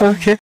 Okay.